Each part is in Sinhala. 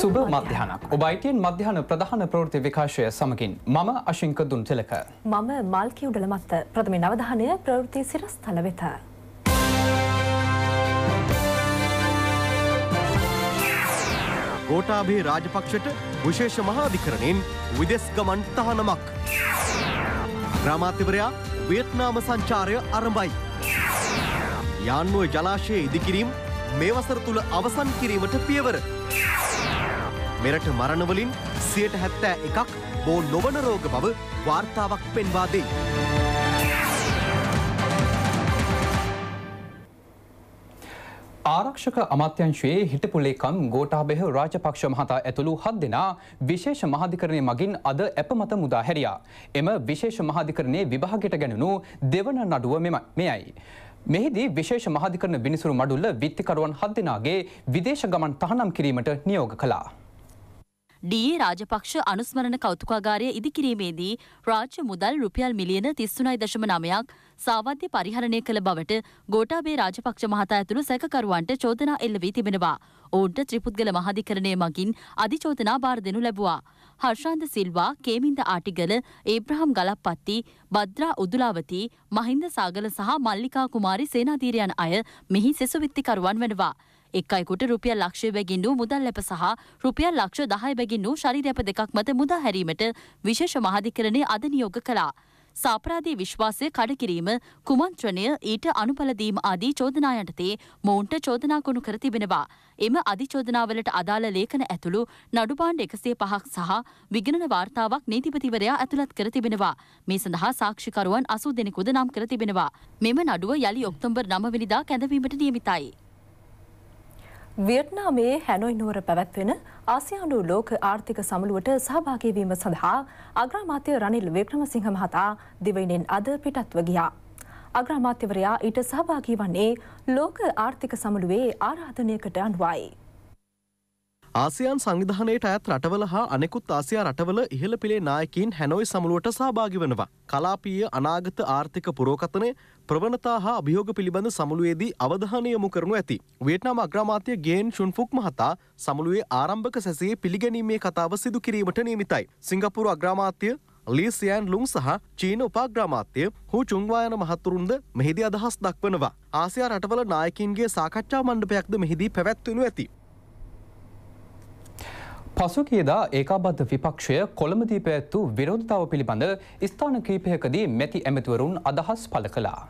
සුබ මධ්‍යහනක් ඔබයිටයෙන් මධ්‍යහන ප්‍රධාන ප්‍රෘති විකාශය සමගින් මම අශංක දුන් තෙලක. මම මල්කි උඩල මත්ත ප්‍රථම නවධානය ප්‍රවෘති සිරස් තල වෙත. ගෝටාභේ රාජපක්ෂට විශේෂ මහාධිකරණයෙන් විදෙස් ගමන් තහනමක්. ග්‍රාමාත්‍යවරයා වියට්නාම සංචාරය අරඹයි. යාන්නුව ජලාශය ඉදිකිරීම් මේ වසර තුළ අවසන් කිරීමට පියවර. මෙරට මරණවලින් සියට හැත්තෑ එකක් බෝ නොවන රෝග බව වාර්තාවක් පෙන්වා දෙයි. ආරක්ෂක අමාත්‍යංශයේ හිටපුලේකම් ගෝටාබෙහ රාජපක්ෂ මහතා ඇතුළු හත් දෙනා විශේෂ මහාධිකරණය මගින් අද ඇප මත මුදා හැරියා. එම විශේෂ මහාධිකරණයේ විභාගයට ගැනුණු දෙවන නඩුව මෙයයි. මෙහිදී විශේෂ මහාධිකරණ විනිසුරු මඩුල්ල විත්තිකරුවන් හත් දෙනාගේ විදේශ ගමන් තහනම් කිරීමට නියෝග කළා. ඩී රාජපක්ෂ අනුස්මරණ කෞතුකාගාරය ඉදිකිරීමේදී රාජ්‍ය මුදල් රුපියල් මිලියන තිස්සුනයි දශම නමයක් සාවද්‍ය පරිහරණය කළ බවට ගෝටාබේ රාජපක්ෂ මහතා ඇතුළු සැකකරුවන්ට චෝදනා එල්ල වී තිබෙනවා. ඔවුන්ට ත්‍රිපුද්ගල මහධිකරණය මගින් අධිචෝදනා බාර දෙනු ලැබුවා. හර්ෂාන්ද සිල්වා, කේමින්ද ආටිගල, ඒබ්‍රහම් ගලප්පත්ති, බද්‍රා උදුලාවති, මහින්ද සාගල සහ මල්ලිකා කුමාරි සේනාධීරයන් අය මෙහි සෙසුවිත්තිකරුවන් වෙනවා. එක් අයකුට රුපියල් ලක්ෂය බැගින් වූ මුදල් ලැප සහ රුපියල් ලක්ෂ දහය බැගින් වූ ශරීරැප දෙකක් මත මුදා හැරීමට විශේෂ මහධිකරණය අද නියෝග කළා. සාපරාධී විශ්වාසය කඩකිරීම කුමන්ත්‍රණය ඊට අනුපලදීම ආදී චෝදනා යටතේ මොවුන්ට චෝදනා ගොනු කර තිබෙනවා. එම අධිචෝදනාවලට අදාළ ලේඛන ඇතුළු නඩුපාණ්ඩ එකසේ පහක් සහ විගණන වාර්තාවක් නීතිපතිවරයා ඇතුළත් කර තිබෙනවා. මේ සඳහා සාක්ෂිකරුවන් අසූ දෙනෙකුද නම් කර තිබෙනවා. මෙම නඩුව යළි ඔක්තොම්බර් නමවනිදා කැඳවීමට නියමිතයි. වියට්නාමයේ හැනොයි නුවර පැවැත්වෙන ආසියානු ලෝක ආර්ථික සමුළුවට සහභාගීවීම සඳහා අග්‍රාමාත්‍ය රනිල් වික්‍රමසිංහ මහතා දිවයිනෙන් අද පිටත්ව ගියා. අග්‍රාමාත්‍යවරයා ඊට සහභාගී වන්නේ ලෝක ආර්ථික සමුළුවේ ආරාධනයකට අනුවයි. ආසියන් සංවිධානයට ඇත් රටවල හා අනෙකුත් ආසියා රටවල ඉහළ පිළේ නායකින් හැනොයි සමුළුවට සහභාගි වනවා. කලාපීය අනාගත ආර්ථික පුරෝකතනය ප්‍රවණතා හා අභියෝග පිළිබඳ සමුළුවේදී අවධානය යොමු කරනු ඇති. වියට්නාම අග්‍රාමාත්‍ය ගේන් ෂුන්ෆුක් මහතා සමුළුවේ ආරම්භක සැසේ පිළිගැනීමේ කතාව සිදු කිරීමට නියමිතයි. සිංගපුරු අග්‍රාමාත්‍ය ලීසියන් ලුන් සහ චීන උපාග්‍රාමාත්‍ය හු චුංවායන මහත්තුරුන්ද මෙහිදී අදහස් දක්වනවා. ආසියා රටවල නායකින්ගේ සාකච්ඡා මණ්ඩපයක්ද මෙහිදී පැවැත්වෙනු ඇති. පසුගියදා ඒකාබද්ධ විපක්ෂය කොළඹදී පැවැත්වූ විරෝධතාව පිළිබඳ ස්ථාන කීපයකදී මැති ඇමතිවරුන් අදහස් පළ කළා.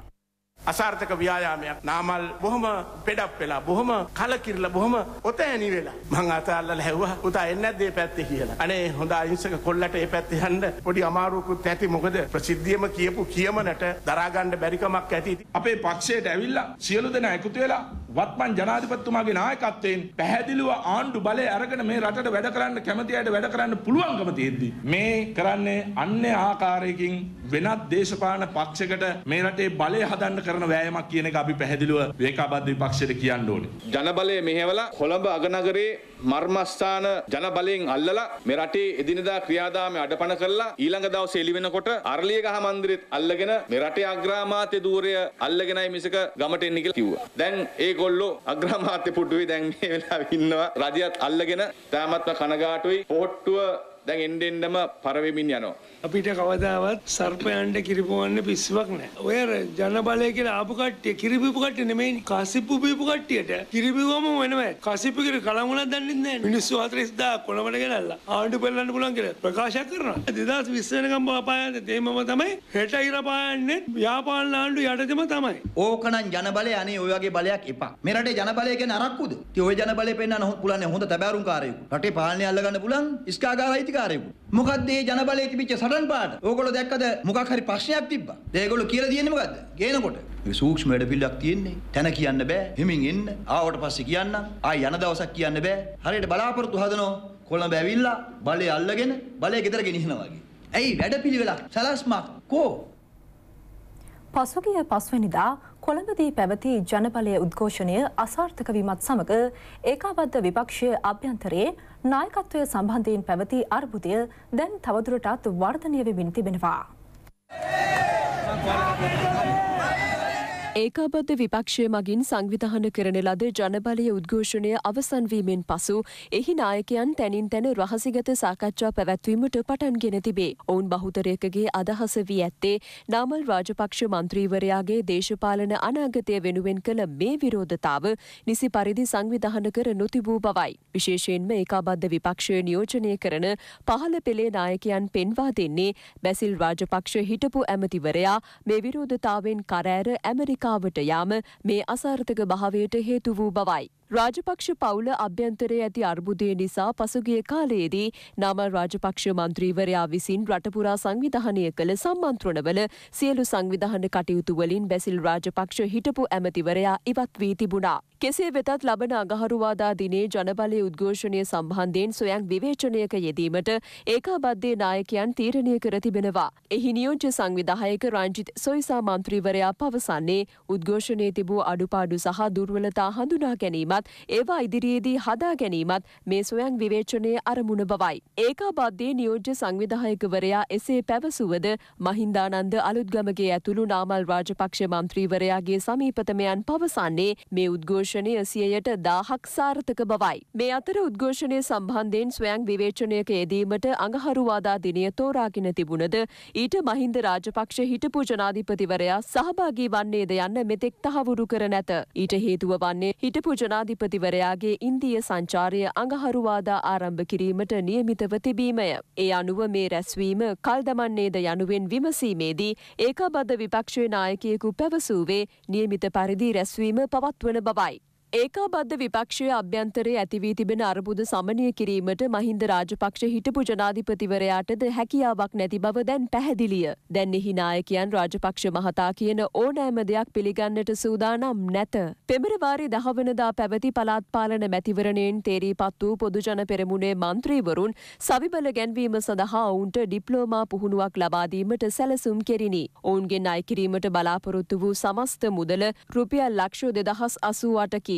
අසාර්ථක ව්‍යායාමයක්. නාමල් බොහොම පෙඩක් වෙලා බොහොම කලකිරල බොහොම ඔත ඇනි වෙලා. මං අතල්ල හැව්වා උතා එන්නත් දේ පැත්තේ? කියලා. අනේ හොඳ අහිංසක කොල්ලට ඒ පැත්තේ යන්න පොඩි අමාරුවකුත් ඇති. මොකද ප්‍රසිද්ධියම කියපු කියමනට දරාගන්න බැරිකමක් ඇති. අපේ පක්ෂයට ඇවිල්ලා සියලු දෙනා එකතු වෙලා වත්මන් ජනාධිපතිතුමාගේ නායකත්වයෙන් පැහැදිලිව ආණ්ඩු බලය අරගෙන මේ රටට වැඩ කරන්න කැමති අයට වැඩ කරන්න පුළුවන්කම තියෙද්දි මේ කරන්නේ අන්‍ය ආකාරයකින් වෙනත් දේශපාලන පක්ෂයකට මේ රටේ බලය හදන්න කරන වෑයමක් කියන එක අපි පැහැදිලිව ඒකාබද්ධ විපක්ෂයට කියන්න ඕනේ. ජනබලය මෙහෙवला කොළඹ අගනගරේ මර්මස්ථාන ජනබලයෙන් අල්ලලා මේ රටේ එදිනදා ක්‍රියාදාමය අඩපණ කරලා ඊළඟ දවසේ එළි වෙනකොට අරලියගහ මන්දිරෙත් අල්ලගෙන මේ රටේ අග්‍රාමාත්‍ය ධූරය අල්ලගෙනයි මිසක ගමට එන්නේ කියලා කිව්වා. දැන් ඒගොල්ලෝ අග්‍රාමාත්‍ය පුටුවේ දැන් මේ වෙලාවේ ඉන්නවා. රජයත් අල්ලගෙන තාමත්ම කනගාටුයි. පොට්ටුව දැන් එන්න එන්නම පරවෙමින් යනවා. අපිට කවදාවත් සර්පයන්ට කිරිපොවන්න පිස්සුවක් නෑ. ඔය ජනබලය කියලා ආපු කට්ටිය කිරිබිපු කට්ටිය නෙමෙයි කසිප්පු බීපු කට්ටියට කිරිබිවම වෙනවා. කසිප්පු කිරි කලමුණක් දන්නේ නැහැ. මිනිස්සු 40000 කොළඹට ගෙනල්ලා ආණ්ඩු පෙරලන්න පුළුවන් කියලා ප්‍රකාශ කරනවා. 2020 වෙනකම් පායන්නේ තේමම තමයි හෙට ඉර පායන්නේ යාපාන ආණ්ඩු යටතේම තමයි. ඕකනම් ජනබලය අනේ ඔය වගේ බලයක් එපා. මේ රටේ ජනබලය කියන්නේ අරක්කුද? ඉතින් ඔය ජනබලය පෙන්වන්න පුළුවන් හොඳ තබෑරුම්කාරයෙකු. රටේ පාලනය අල්ලගන්න පුළුවන් ඉස්කාගාර අයිතිකාරයෙකු. මොකක්ද මේ ජනබලයේ තිබිච්ච සටන් පාට. ඕගොල්ලෝ දැක්කද මොකක් හරි ප්‍රශ්නයක් තිබ්බා. ඒගොල්ලෝ කියලා තියෙන්නේ මොකද්ද? ගේනකොට. මේ සූක්ෂම වැඩපිළිවෙලක් තියෙන්නේ. තැන කියන්න බෑ. හිමින් එන්න. ආවට පස්සේ කියන්න. ආයි යන දවසක් කියන්න බෑ. හරියට බලාපොරොත්තු හදනවා. කොළඹ ඇවිල්ලා බලය අල්ලගෙන බලය ගෙදර ගෙනිහිනවා වගේ. ඇයි වැඩපිළිවෙලක් සලස්මක් කෝ? පසුගිය පස්වැනිදා කොළඹදී පැවති ජනබලය උද්ඝෝෂණය අසාර්ථක වීමත් සමග ඒකාබද්ධ විපක්ෂය අභ්‍යන්තරයේ නායකත්වය සම්බන්ධයෙන් පැවති අර්බුදය දැන් තවදුරටත් වර්ධනය වෙමින් තිබෙනවා. ඒකාබද්ධ විපක්ෂය මගින් සංවිධාන කරන ලද ජනබලය උද්ඝෝෂණය අවසන්වීමෙන් පසු එහි නායකයන් තැනින් තැන රහසිගත සාකච්ඡා පැවැත්වීමට පටන්ගෙන තිබේ. ඔවුන් බහුතරයකගේ අදහස වී ඇත්තේ නාමල් රාජපක්ෂ මන්ත්‍රීවරයාගේ දේශපාලන අනාගතය වෙනුවෙන් කළ මේ විරෝධතාව නිසි පරිදි සංවිධාන කර නොතිබූ බවයි. විශේෂයෙන්ම ඒකාබද්ධ විපක්ෂය නියෝජනය කරන පහළ පෙළේ නායකයන් පෙන්වා දෙන්නේ බැසිල් රාජපක්ෂ හිටපු ඇමතිවරයා මේ විරෝධතාවෙන් කරෑර ඇමරිකාවට යාම මේ අසාර්ථක භාවයට හේතු වූ බවයි. රාජපක්ෂ පවුල අභ්‍යන්තරයේ ඇති අර්බුදය නිසා පසුගිය කාලයේදී නාමල් රාජපක්ෂ මන්ත්‍රීවරයා විසින් රටපුරා සංවිධානය කළ සම්මන්ත්‍රණවල සියලු සංවිධාන කටයුතු වලින් බැසිල් රාජපක්ෂ හිටපු ඇමතිවරයා ඉවත් වී තිබුණා. කෙසේ වෙතත් ලබන අගහරුවාදා දිනේ ජනබලය උද්ඝෝෂණය සම්බන්ධයෙන් සොයන් විවේචනයක යෙදීමට ඒකාබද්ධය නායකයන් තීරණය කර තිබෙනවා. එහි නියෝජ්‍ය සංවිධායක රංජිත් සොයිසා මන්ත්‍රීවරයා පවසන්නේ උද්ඝෝෂණයේ තිබූ අඩුපාඩු සහ දුර්වලතා හඳුනා ගැනීමත් ඒවා ඉදිරියේදී හදා ගැනීමත් මේ සොයන් විවේචනයේ අරමුණ බවයි. ඒකාබද්ධයේ නියෝජ්‍ය සංවිධායකවරයා එසේ පැවසුවද මහින්දානන්ද අලුත්ගමගේ ඇතුළු නාමල් රාජපක්ෂ මන්ත්‍රීවරයාගේ සමීපතමයන් පවසන්නේ මේ උද්ඝෝෂණය සියයට දාහක් සාර්ථක බවයි. මේ අතර උද්ඝෝෂණය සම්බන්ධයෙන් ස්වයං විවේචනයක යෙදීමට අඟහරුවාදා දිනය තෝරාගෙන තිබුණද ඊට මහින්ද රාජපක්ෂ හිටපු ජනාධිපතිවරයා සහභාගී වන්නේද යන්න මෙතෙක් තහවුරු කර නැත. ඊට හේතුව වන්නේ හිටපු ජනාධිපතිවරයාගේ ඉන්දිය සංචාරය අඟහරුවාදා ආරම්භ කිරීමට නියමිතව තිබීමය. ඒ අනුව මේ රැස්වීම කල් දමන්නේද යනුවෙන් විමසීමේදී ඒකාබද්ධ විපක්ෂයේ නායකයෙකු පැවසූවේ නියමිත පරිදි රැස්වීම පවත්වන බවයි. ඒකාබද්ධ විපක්ෂය අභ්‍යන්තරයේ ඇතිවී තිබෙන අර්බුද සමනය කිරීමට මහින්ද රාජපක්ෂ හිටපු ජනාධිපතිවරයාටද හැකියාවක් නැති බව දැන් පැහැදිලිය. දැන් එහි නායකයන් රාජපක්ෂ මහතා කියන ඕනෑම දෙයක් පිළිගන්නට සූදානම් නැත. පෙබරවාරි දහවනදා පැවති පළාත් පාලන මැතිවරණයෙන් තේරීපත් වූ පොදුජන පෙරමුණේ මන්ත්‍රීවරුන් සවිබල ගැන්වීම සඳහා ඔවුන්ට ඩිප්ලෝමා පුහුණුවක් ලබාදීමට සැලසුම් කෙරිනි. ඔවුන්ගෙන් අයකිරීමට බලාපොරොත්තු වූ සමස්ත මුදල රුපියල් ලක්ෂ දෙදහස් අසූ අටකි.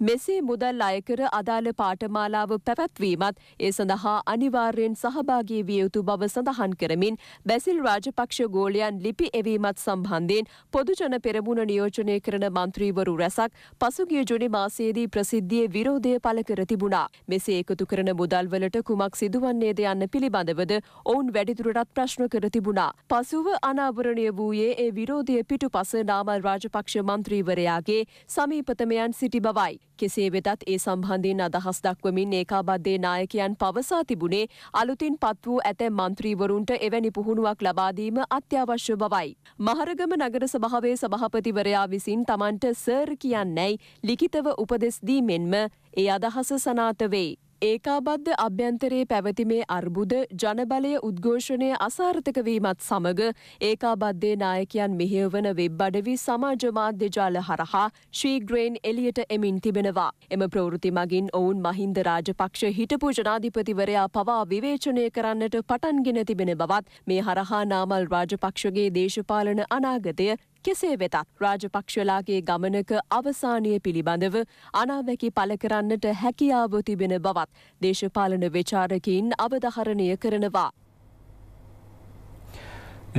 මෙසේ මුදල් අයකර අදාළ පාඨමාලාව පැවැත්වීමත් ඒ සඳහා අනිවාර්යෙන් සහභාගී විය යුතු බව සඳහන් කරමින් බැසිල් රාජපක්ෂ ගෝලයන් ලිපි එවීමත් සම්බන්ධයෙන් පොදුජන පෙරමුණ නියෝජනය කරන මන්ත්‍රීවරු රැසක් පසුගිය ජුනි මාසයේදී ප්‍රසිද්ධියේ විරෝධය පළ කර තිබුණා. මෙසේ එකතු කරන මුදල්වලට කුමක් සිදුවන්නේද යන්න පිළිබඳවද ඔවුන් වැඩිදුරටත් ප්‍රශ්න කර තිබුණා. පසුව අනාවරණය වූයේ ඒ විරෝධය පිටුපස නාමල් රාජපක්ෂ මන්ත්‍රීවරයාගේ සමීපතමයන් සිටි බවයි. කෙසේ වෙතත් ඒ සම්බන්ධයෙන් අදහස් දක්වමින් ඒකාබද්ධයේ නායකයන් පවසා තිබුණේ අලුතින් පත් වූ ඇතැම් මන්ත්‍රීවරුන්ට එවැනි පුහුණුවක් ලබාදීම අත්‍යවශ්‍ය බවයි. මහරගම නගර සභාවේ සභහපතිවරයා විසින් තමන්ට සර් කියන්නැයි ලිඛිතව උපදෙස් දීමෙන්ම ඒ අදහස සනාත වෙයි. ඒකාබද්ධ අභ්‍යන්තරයේ පැවතිමේ අර්බුද ජනබලය උද්ඝෝෂණය අසාර්ථකවීමත් සමග ඒකාබද්ධය නායකයන් මෙහෙවන වෙබ් අඩවි සමාජ මාධ්‍යජාල හරහා ශීග්‍රයෙන් එලියට එමින් තිබෙනවා. එම ප්‍රවෘති මගින් ඔවුන් මහින්ද රාජපක්ෂ හිටපු ජනාධිපතිවරයා පවා විවේචනය කරන්නට පටන්ගෙන තිබෙන බවත් මේ හරහා නාමල් රාජපක්ෂගේ දේශපාලන අනාගතය කෙසේ වෙතත් රාජපක්ෂලාගේ ගමනක අවසානය පිළිබඳව අනාවැකි පල කරන්නට හැකියාව තිබෙන බවත් දේශපාලන විචාරකින් අවධහරණය කරනවා.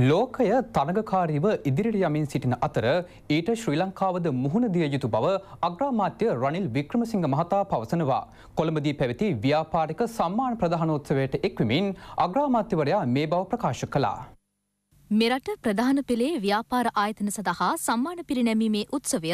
ලෝකය තනගකාරීව ඉදිරියට යමින් සිටින අතර ඊට ශ්‍රී ලංකාවද මුහුණ දිය යුතු බව අග්‍රාමාත්‍ය රනිල් වික්‍රමසිංහ මහතා පවසනවා. කොළඹදී පැවති ව්‍යාපාරික සම්මාන ප්‍රධානෝත්සවයට එක්වමින් අග්‍රාමාත්‍යවරයා මේ බව ප්‍රකාශ කළා. මෙරට ප්‍රධාන පෙළේ ව්‍යාපාර ආයතන සඳහා සම්මාන පිරිනැමීමේ උත්සවය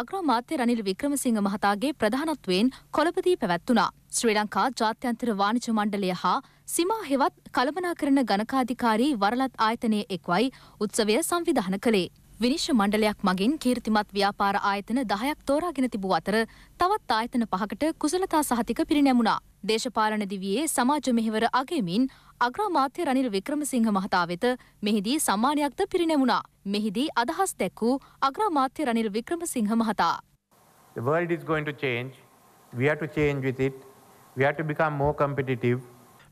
අග්‍රාමාත්‍ය රනිල් වික්‍රමසිංහ මහතාගේ ප්‍රධානත්වයෙන් කොළඹදී පැවැත්වුණා. ශ්‍රී ලංකා ජාත්‍යන්තර වාණිජ මණ්ඩලය හා සිමා හෙවත් කළමනාකරන ගණකාධිකාරී වරලත් ආයතනය එක්වයි උත්සවය සංවිධාන කළේ. විනිශ්්‍ය මණ්ඩලයක් මගින් කීර්තිමත් ව්‍යාපාර ආයතන දහයක් තෝරාගෙන තිබූ අතර තවත් ආයතන පහකට කුසලතා සහතික පිරිනැමුණා. දේශපාලන දිවියේ සමාජ මෙහෙවර අගේමින් අග්‍රාමාත්‍ය රනිල් වික්‍රමසිංහ මහතා වෙත මෙහිදී සම්මානයක්ද පිරිනැමුණා. මෙහිදී අදහස් දැක්වූ අග්‍රාමාත්‍ය රනිල් වික්‍රමසිංහ මහතා. The world is going to change. We have to change with it. We have to become more competitive.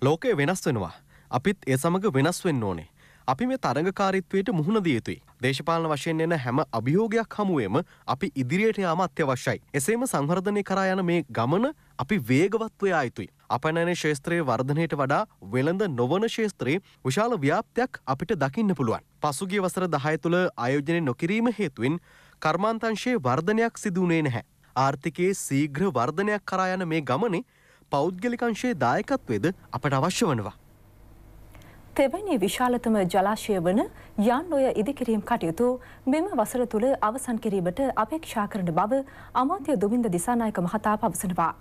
ලෝකය වෙනස් වෙනවා. අපිත් ඒ සමඟ වෙනස් වෙන්න ඕනේ. අපි මේ තරඟකාරීත්වයට මුහුණ දිය යුතුයි. දේශපාලන වශයෙන් එන හැම අභියෝගයක් හමුවේම අපි ඉදිරියට යාම අත්‍යවශ්‍යයි. එසේම සංවර්ධනය කරා යන මේ ගමන අපි වේගවත්ව යා යුතුයි. අපනෑන ශේත්‍රයේ වර්ධනයට වඩා වෙළඳ නොවන ශේත්‍රයේ විශාල ව්‍යාප්තයක් අපිට දකින්න පුළුවන්. පසුගිය වසර දහය තුළ ආයෝජනය නොකිරීම හේතුවෙන් කර්මාන්තංශයේ වර්ධනයක් සිදුවනේ නැහැ. ආර්ථිකයේ සීග්‍ර වර්ධනයක් කරා යන මේ ගමනේ පෞද්ගලිකංශයේ දායකත්වයද අපට අවශ්‍ය වනවා. තෙවැනි විශාලතම ජලාශය වන යන් ඔය ඉදිකිරීම් කටයුතු මෙම වසර තුළ අවසන් කිරීමට අපේක්ෂා කරන බව අමාත්‍ය දුමින්ද දිසානායක මහතා පවසනවා.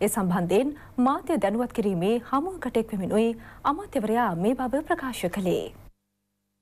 ඒ සම්බන්ධයෙන් මාධ්‍ය දැනුවත් කිරීමේ හමුවකට එක්වෙමිනුයි අමාත්‍යවරයා මේ බව ප්‍රකාශ කළේ.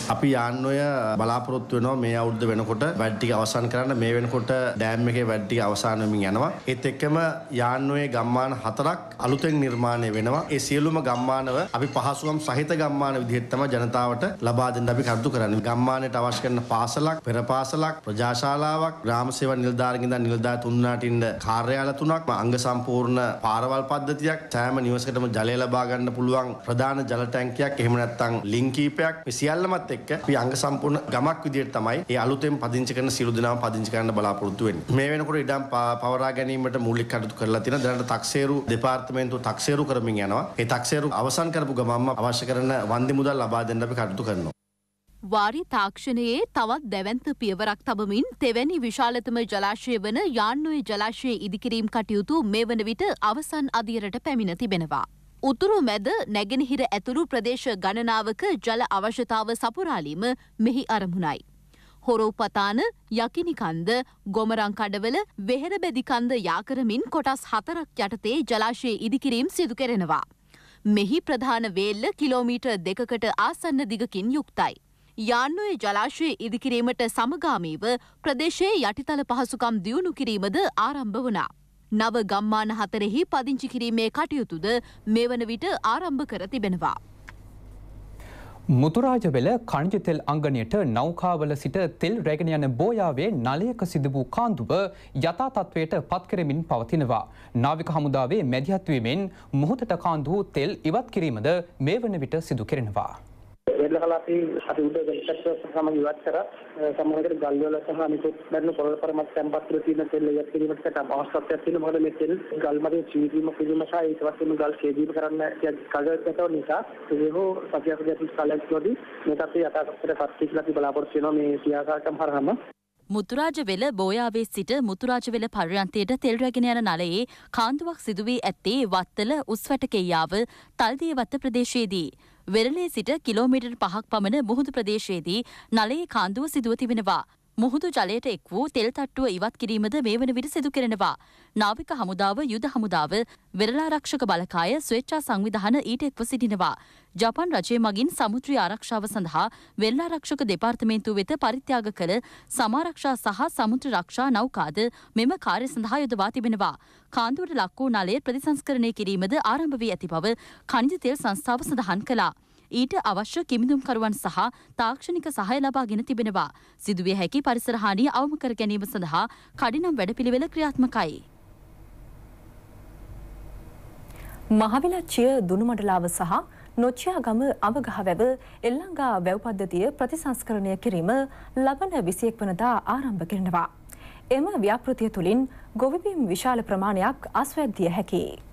අපි යාන්නොය බලාපොරොත්තු වෙනවා මේ අවුරුද්ද වෙනකොට වැඩ ටික අවසන් කරන්න මේ වෙනකොට ඩෑම් එකේ වැඩ ටික අවසන් වෙමින් යනවා. ඒත් එක්කම යාන්නොයේ ගම්මාන හතරක් අලුතෙන් නිර්මාණය වෙනවා. ඒ සියලුම ගම්මානව අපි පහසුකම් සහිත ගම්මාන විදිහට තමයි ජනතාවට ලබා දෙන්න අපි කටයුතු කරන්නේ. ගම්මානයට අවශ්‍ය කරන පාසලක්, පෙර පාසලක්, ප්‍රජාශාලාවක්, ග්‍රාම සේවා නිලධාරීන් ඉඳන් නිලධාරී තුන්දෙනාට ඉන්න කාර්යාල තුනක්, අංග සම්පූර්ණ පාරවල් පද්ධතියක්, සෑම නිවසකටම ජලය ලබා ගන්න පුළුවන් ප්‍රධාන ජල ටැංකියක්, එහෙම නැත්නම් ලිංක් කීපයක්. මේ සියල්ලමත් එක්ක අපි අංග සම්පූර්ණ ගමක් විදිහට තමයි ඒ අලුතෙන් පදිංචි කරන සියලු දෙනාම පදිංචි කරන්න බලාපොරොත්තු වෙන්නේ. මේ වෙනකොට ඉඩම් පවරා ගැනීමට මූලික කටයුතු කරලා තියෙනවා. දැනට තක්සේරු දෙපාර්තමේන්තුව තක්සේරු කරමින් යනවා. ඒ තක්සේරු අවසන් කරපු ගමන්ම අවශ්‍ය කරන වන්දි මුදල් ලබා දෙන්න අපි කටයුතු කරනවා. වාරි තාක්ෂණයේ තවත් දැවන්ත පියවරක් තබමින් තෙවැනි විශාලතම ජලාශය වන යාන්නුවේ ජලාශය ඉදිකිරීම් කටයුතු මේ වන විට අවසන් අදියරට පැමිණ තිබෙනවා. උතුරු මැද නැගෙනහිර ඇතුළු ප්‍රදේශ ගණනාවක ජල අවශ්‍යතාව සපුරාලීම මෙහි අරමුණයි. හොරෝපතාන යකිනිකන්ද ගොමරංකඩවල වෙහෙරබැදිකන්ද යාකරමින් කොටස් හතරක් යටතේ ජලාශය ඉදිකිරීම් සිදු කෙරෙනවා. මෙහි ප්‍රධාන වේල්ල කිලෝමීටර් දෙකකට ආසන්න දිගකින් යුක්තයි. යාන්නුවේ ජලාශය ඉදිකිරීමට සමගාමීව ප්‍රදේශයේ යටිතල පහසුකම් දියුණු කිරීමද ආරම්භ වනා. නව ගම්මාන හතරෙහි පදිංචි කිරීමේ කටයුතුද මේ වන විට ආරම්භ කර තිබෙනවා. මුතුරාජවෙල කණජ තෙල් අංගනයට නෞකාවල සිට තෙල් රැගෙන යන බෝයාවේ නලයක සිදු වූ කාන්දුව යථා තත්ත්වයට පත්කරමින් පවතිනවා. නාවික හමුදාවේ මැදිහත්වීමෙන් මුහුදට කාන්දු තෙල් ඉවත් කිරීමද මේ වන විට සිදු කෙරෙනවා. වෙල්ල කලාපී අපි උඩ වෙල්සක්ව සමග ඉවත් කර. සමහරකට ගල්වල සහ අනිකුත් බැරි පොළොව පරමත් තැන්පත් කර තියෙන තෙල් ඉවත් කිරීමට අවශ්‍යතාවයක් තියෙනවා. මොකද මේ තෙල් ගල් මතින් සීවීම කිරීම සහ ඊට පස්සේ ගල් ඡේදීම කරන්න කලකට නිසා ඒ හෝ සතියක් දෙකක් කාලයක් තුළදී මේ තත්ත්වය යථාර්ථයට පත් කියලා අපි බලාපොරොත්තු වෙනවා මේ ක්‍රියාකාරකම් හරහාම. මුතුරාජවෙල බෝයාවේ සිට මුතුරාජවෙල පර්යන්තයට තෙල් රැගෙන යන නලයේ කාන්දුවක් සිදුවී ඇත්තේ වත්තල උස්වැටකෙයාව තල්දියවත්ත ප්‍රදේශයේදී. වෙරළේ සිට කිලෝමීටර් පහක් පමණ මුහුදු ප්‍රදේශයේදී නලයේ කාන්දුව සිදුව තිබෙනවා. මුහුදු ජලයට එක් වූ තෙල් තට්ටුව ඉවත් කිරීමද මේ වන විට සිදු කෙරෙනවා. නාවික හමුදාව යුද හමුදාව වෙරලාරක්ෂක බලකාය ස්වේච්ඡා සංවිධාන ඊට එක්ව සිටිනවා. ජපන් රජය මගින් සමුද්‍රී ආරක්ෂාව සඳහා වෙල්ලාරක්ෂක දෙපාර්තමේන්තුව වෙත පරිත්‍යාග කළ සමාරක්ෂා සහ සමුද්‍ර රක්ෂා නෞකාද මෙම කාර්ය සඳහා යොදවා තිබෙනවා. කාන්දුවට ලක් වූ නලය ප්‍රතිසංස්කරණය කිරීමද ආරම්භ වී ඇති බව khනිජ තෙල් සංස්ථාව සඳහන් කළා. ඊට අවශ්‍ය කිමිදුම්කරුවන් සහ තාක්ෂණික සහය ලබාගෙන තිබෙනවා. සිදුවිය හැකි පරිසරහානිය අවම කර ගැනීම සඳහා කඩිනම් වැඩපිළිවෙල ක්‍රියාත්මකයි. මහවිලච්චිය දුනුමඩලාව සහ නොච්චයාගම අමගහවැව එල්ලංගා වැව් පද්ධතිය ප්‍රතිසංස්කරණය කිරීම ලබන විසියෙක් වනදා ආරම්භ කරනවා. එම ව්‍යාපෘතිය තුළින් ගොවිබිම් විශාල ප්‍රමාණයක් අස්වැද්දිය හැකියි.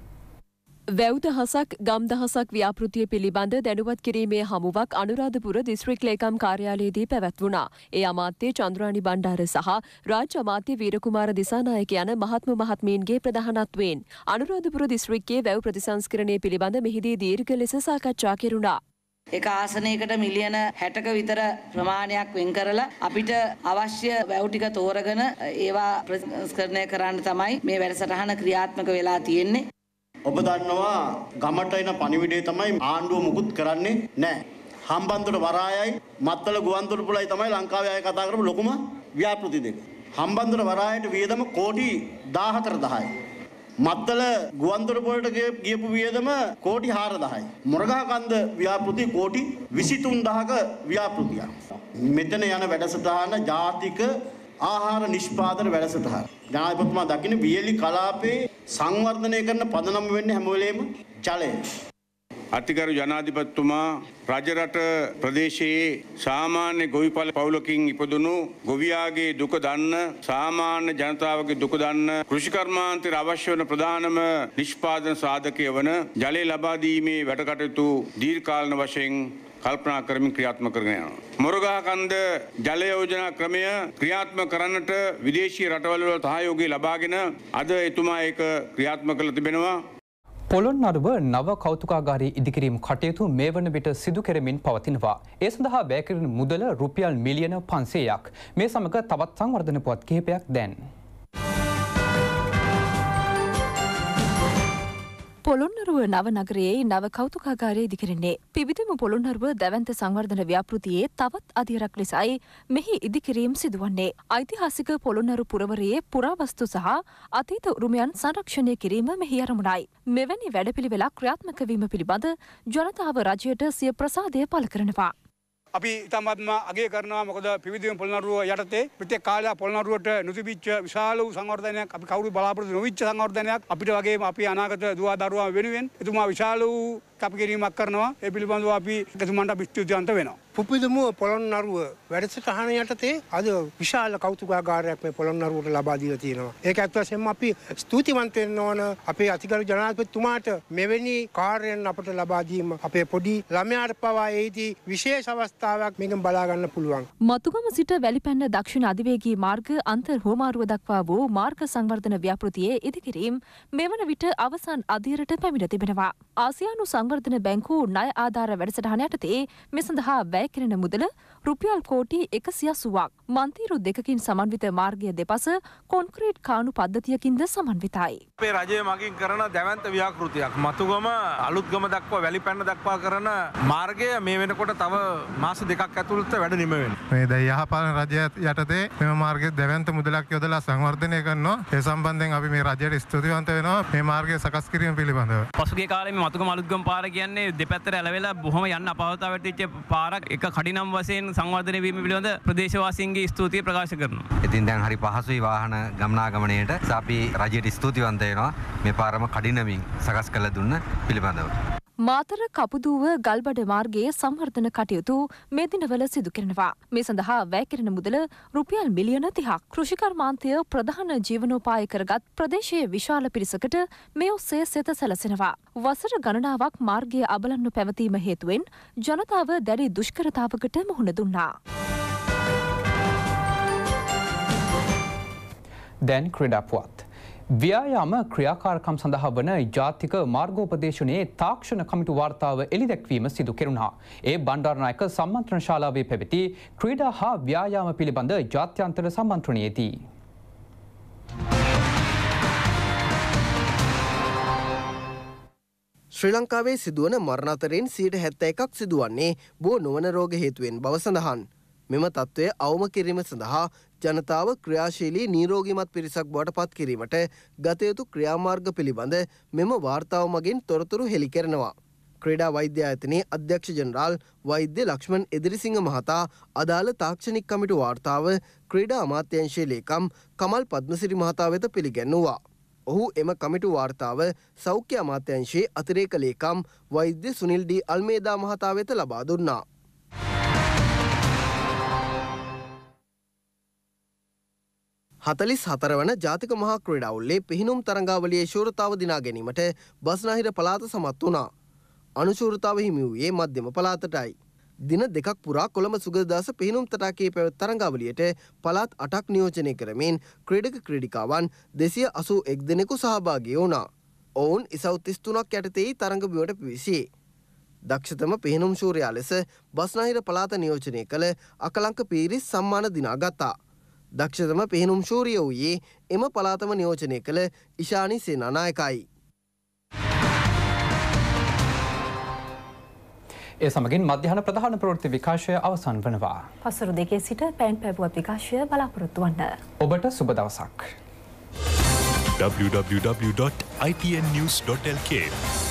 වැව් දහසක් ගම් දහසක් ව්‍යාපෘතිය පිළිබඳ දැනුවත් කිරීමේ හමුවක් අනුරාධපුර දිස්ත්‍රික් ලේකම් කාර්යාලයේදී පැවැත්වුණා. ඒ අමාත්‍ය චන්ද්‍රානි බණ්ඩාර සහ රාජ්‍ය අමාත්‍ය වීරකුමාර දිසානායක යන මහත්ම මහත්මීන්ගේ ප්‍රධානත්වයෙන් අනුරාධපුර දිස්ත්‍රික්කයේ වැව් ප්‍රතිසංස්කරණය පිළිබඳ මෙහිදී දීර්ඝ ලෙස සාකච්ඡා කෙරුණා. එක ආසනයකට මිලියන 60ක විතර ප්‍රමාණයක් වෙන් කරලා අපිට අවශ්‍ය වැව් ටික තෝරගෙන ඒවා ප්‍රතිසංස්කරණය කරන්න තමයි මේ වැඩසටහන ක්‍රියාත්මක වෙලා තියෙන්නේ. ඔබ දන්නවා ගමට එන පණිවිඩය තමයි ආණ්ඩුව මුකුත් කරන්නේ නැහැ. හම්බන්තොට වරායයි මත්තල ගුවන්තොටුපළයි තමයි ලංකාවේ අය කතා කරපු ලොකුම ව්‍යාපෘති දෙක. හම්බන්තොට වරායට වියදම කෝටි 14000යි. මත්තල ගුවන්තොටුපළට ගියපු වියදම කෝටි 4000යි. මොරගහකන්ද ව්‍යාපෘති කෝටි 23000ක ව්‍යාපෘතියක්. මෙතන යන වැඩසටහන ජාතික ආහාර නිෂ්පාදන වැඩසටහන. ජනාධිපතිතුමා දකින්න වියලි කලාපේ සංවර්ධනය කරන පදනම වෙන්නේ හැම වෙලේම ජලය. අතිගරු ජනාධිපතිතුමා රජරට ප්‍රදේශයේ සාමාන්‍ය ගොවිපල පවුලකින් ඉපදුණු ගොවියාගේ දුක දන්න සාමාන්‍ය ජනතාවගේ දුක දන්න කෘෂිකර්මාන්තයට අවශ්‍ය වන ප්‍රධානම නිෂ්පාදන සාධකය වන ජලය ලබා දීමේ වැඩකටයුතු දීර්ඝකාලන වශයෙන් කල්පනා කරමින් ක්‍රියාත්ම කරගෙන යනවා. මොරගහකන්ද ජල යෝජනා ක්‍රමය ක්‍රියාත්ම කරන්නට විදේශී රටවල වල සහයෝගය ලබාගෙන අද එතුමා ඒක ක්‍රියාත්ම කළ තිබෙනවා. පොළොන්නරුව නව කෞතුකාගාරී ඉදිකිරීම් කටයුතු මේ වන විට සිදු කෙරමින් පවතිනවා. ඒ සඳහා වැෑකිරෙන මුදල රුපියල් මිලියන පන්සේයක්. මේ සමඟ තවත් සංවර්ධන පුවත් කිහිපයක් දැන්. පොළොන්නරුව නව නගරයේ නව කෞතුකාගාරය ඉදිකරන්නේ. පිවිතුම පොළොන්නරුව දැවන්ත සංවර්ධන ව්‍යාපෘතියේ තවත් අධිරක් ලෙසයි මෙහි ඉදිකිරීම් සිදුවන්නේ. ඓතිහාසික පොළොන්නරු පුරවරයේ පුරාවස්තු සහ අතීත උරුමයන් සංරක්ෂණය කිරීම මෙහි අරමුණයි. මෙවැනි වැඩපිළිවෙලක් ක්‍රියාත්මක වීම පිළිබඳ ජනතාව රජයට සිය ප්‍රසාදය පළ කරනවා. අපි ඉතාමත්ම අගේ කරනවා. මොකද පිවිදිම පොළනරුව යටතේ පිටේ කාලය පොළනරුවට නුතිබිච්ච විශාල වූ සංවර්ධනයක් අපි කවුරු බලාපොරොත්තු නොවිච්ච සංවර්ධනයක් අපිට වගේම අපි අනාගත දුවා දරුවා වෙනුවෙන් එතුමා විශාල වූ කැපකිරීමක් කරනවා ඒ පිළිබඳව අපි එතුමන්ට අපි ස්තුතිවන්ත වෙනවා. පුපිදුමුව පොළොන්නරුව වැඩසටහන යටතේ අද විශාල කෞතුකාගාරයක් මේ පොළොන්නරුවට ලබා දීලා තියෙනවා. ඒක ඇත්ත වශයෙන්ම අපි ස්තුතිවන්ත වෙන්න ඕන අපේ අතිගරු ජනාධිපතිතුමාට මෙවැනි කාර්යයන් අපට ලබා දීම අපේ පොඩි ළමයාට පවා ඒදී විශේෂ අවස්ථාවක් මේකෙන් බලා ගන්න පුළුවන්. මතුගම සිට වැලිපැන්න දක්ෂිණ අධිවේගී මාර්ග අන්තර් හෝමාරුව දක්වා වූ මාර්ග සංවර්ධන ව්‍යාපෘතියේ ඉදිකිරීම් මෙවන විට අවසන් අධීරට පැමිණ තිබෙනවා. ආසියානු සංවර්ධන බැංකු ණය ආධාර වැඩසටහන යටතේ මේ සඳහා වැය කෙරෙන මුදල රුපියල් කෝටි එකසියසුවක් මන්තීරු දෙකකින් සමන්විත මාර්ගය දෙපස කොන්ක්‍රීට් කානු පද්ධතියකින්ද සමන්විතයි. අපේ රජය මගින් කරන දැවන්ත ව්‍යාකෘතියක් මතුගම අලුත්ගම දක්වා වැලි පැන්න දක්වා කරන මාර්ගය මේ වෙනකොට තව මාස දෙකක් ඇතුළත වැඩ නිමවෙන්. මේ ද යහපාලන රජය යටතේ මෙම මාර්ගය දැවන්ත මුදලක් යොදලා සංවර්ධනය කරනවා ඒ සම්බන්ධයෙන් අපි මේ රජයට ස්තුතිවන්ත වෙනවා මේ මාර්ගය සකස් කිරීම පිළිබඳව. පසුගේ කාලේ මතුගම අලුත්ගම පාර කියන්නේ දෙපැත්තට ඇලවෙලා බොහොම යන්න අපහසුතාවට වෙච්ච පාරක් එක කඩිනම් වශයෙන් සංවර්ධනය වීම පිළිබඳ ප්‍රදේශවාසීන්ගේ ස්තුතිය ප්‍රකාශ කරනවා. ඉතින් දැන් හරි පහසුයි වාහන ගමනාගමනයට අපි රජයට ස්තුතිවන්ත වෙනවා මේ පාරම කඩිනමින් සකස් කළ දුන්න පිළිබඳව. මාතර කපුදුව ගල්බඩ මාර්ගයේ සංවර්ධන කටයුතු මේ දිනවල සිදු කරනවා. මේ සඳහා වැෑකිරෙන මුදල රුපියල් මිලියන තිහක්. කෘෂිකර්මාන්තය ප්‍රධාන ජීවනෝපාය කරගත් ප්‍රදේශයේ විශාල පිරිසකට මේ ඔස්සේ සෙත සැලසෙනවා. වසර ගණනාවක් මාර්ගය අබලන්නු පැවතීම හේතුවෙන් ජනතාව දැඩි දුෂ්කරතාවකට මුහුණ දුන්නා. දැන් ක්‍රඩාපුවත්. ව්‍යයාම ක්‍රියාකාරකම් සඳහා වන ජාතික මාර්ගෝපදේශනයේ තාක්ෂණ කමිටු වාර්තාව එළිදැක්වීම සිදු කෙරුණා. ඒ බණ්ඩාරනායක සම්මන්ත්‍රණ ශාලාවේ පැවති ක්‍රීඩා හා ව්‍යයාම පිළිබඳ ජාත්‍යන්තර සම්මන්ත්‍රණයේදී. ශ්‍රී ලංකාවේ සිදුවන මරණතරයෙන් සීට හැත්ත එකක් සිදුවන්නේ බෝ නොවන රෝග හේතුවෙන් බව සඳහන්. මෙම තත්ත්වය අවම කිරීම සඳහා ජනතාව ක්‍රියාශීලී නීරෝගිමත් පිරිසක් බවට පත් කිරීමට ගතයුතු ක්‍රියාමාර්ග පිළිබඳ මෙම වාර්තාව මගින් තොරතුරු හෙළි කරනවා. ක්‍රඩා වෛද්‍ය ඇතනේ අධ්‍යක්ෂ ජනරාල් වෛද්‍ය ලක්ෂ්මන් එදිරිසිංහ මහතා අදාළ තාක්ෂණික් කමිටු වාර්තාව ක්‍රීඩා අමාත්‍යංශයේ ලේකම් කමල් පද්මසිරි මහතා වෙත පිළිගැන්නවා. ඔහු එම කමිටු වාර්තාව සෞඛ්‍ය අමාත්‍යංශයේ අතිරේක ලේකම් වෛද්‍ය සුනිල් ඩී අල්මේදා මහතා වෙත ලබා දුන්නා. හතලිස් හතරවන ජාතික මහා ක්‍රඩවුල්ලේ පිහිනුම් තරංගාවලියේ ශූරතාව දිනා ගැනීමට බස්නාහිර පලාත සමත් වුණා. අනුශූරතාව හිමි වූයේ මධ්‍යම පලාතටයි. දින දෙකක් පුරා කොළඹ සුගදදාස පිහිනුම් තටාකයේ පැවැත් තරංගාවලියට පලාත් අටක් නියෝජනය කරමින් ක්‍රඩක ක්‍රඩිකාවන් දෙසිය අසූ එක් දෙනෙකු සහභාගය වුණා. ඔවුන් ඉසෞතිස්තුනක් යටතෙයි තරංගබිවට පිවිසිේ. දක්ෂතම පිහිනුම් ශූරයා ලෙස බස්නාහිර පලාත නියෝජනය කළ අකලංක පීරිස් සම්මාන දිනා ගත්තා. දක්ෂතම පිහිනුම් ශූරිය වූයේ එම පලාතම නියෝජනය කළ ඉශානි සේනානායකයි. ඒ සමගින් මධ්‍යහන ප්‍රධාන ප්‍රවෘත්ති විකාශය අවසන් වනවා. පසරු දෙකේ සිට පැන් පැබුවත් විකාශය බලාපොරොත්තු වන්න. ඔබට සුබ දවසක්. www.itnnews.lk